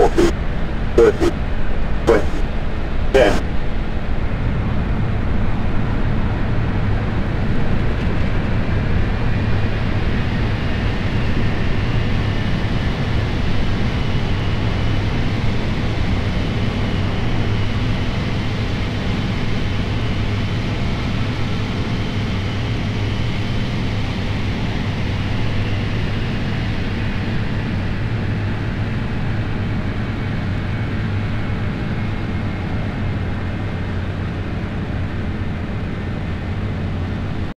Milwaukee.